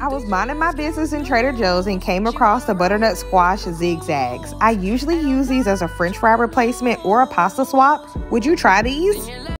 I was minding my business in Trader Joe's and came across the butternut squash zigzags. I usually use these as a french fry replacement or a pasta swap. Would you try these?